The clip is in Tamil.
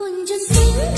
கொஞ்சம்